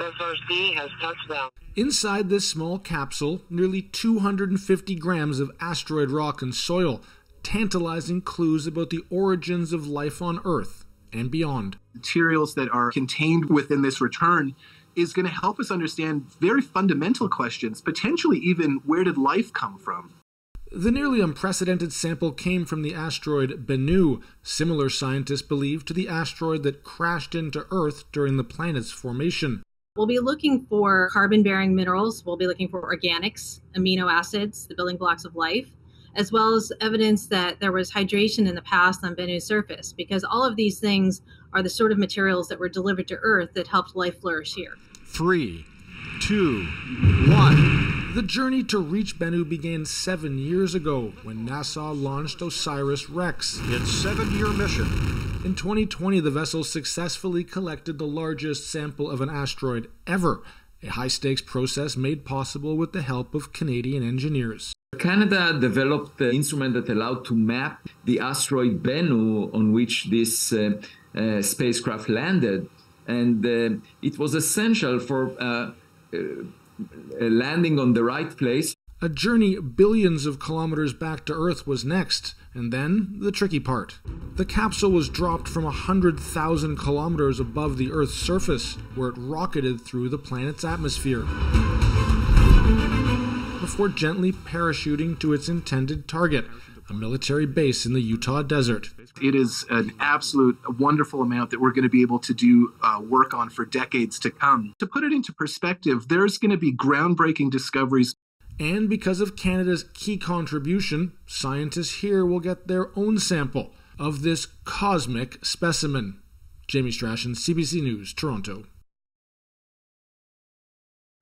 SRC has touchdown. Inside this small capsule, nearly 250 grams of asteroid rock and soil, tantalizing clues about the origins of life on Earth and beyond. Materials that are contained within this return is going to help us understand very fundamental questions, potentially even where did life come from? The nearly unprecedented sample came from the asteroid Bennu, similar scientists believe to the asteroid that crashed into Earth during the planet's formation. We'll be looking for carbon bearing minerals, we'll be looking for organics, amino acids, the building blocks of life, as well as evidence that there was hydration in the past on Bennu's surface, because all of these things are the sort of materials that were delivered to Earth that helped life flourish here. Three, two, one. The journey to reach Bennu began seven years ago when NASA launched OSIRIS REx. Its seven year mission. In 2020, the vessel successfully collected the largest sample of an asteroid ever, a high stakes process made possible with the help of Canadian engineers. Canada developed the instrument that allowed to map the asteroid Bennu on which this uh, uh, spacecraft landed. And uh, it was essential for uh, uh, landing on the right place. A journey billions of kilometers back to Earth was next, and then the tricky part. The capsule was dropped from 100,000 kilometers above the Earth's surface, where it rocketed through the planet's atmosphere. Before gently parachuting to its intended target, a military base in the Utah desert. It is an absolute wonderful amount that we're going to be able to do uh, work on for decades to come. To put it into perspective, there's going to be groundbreaking discoveries. And because of Canada's key contribution, scientists here will get their own sample of this cosmic specimen. Jamie Strashin, CBC News, Toronto.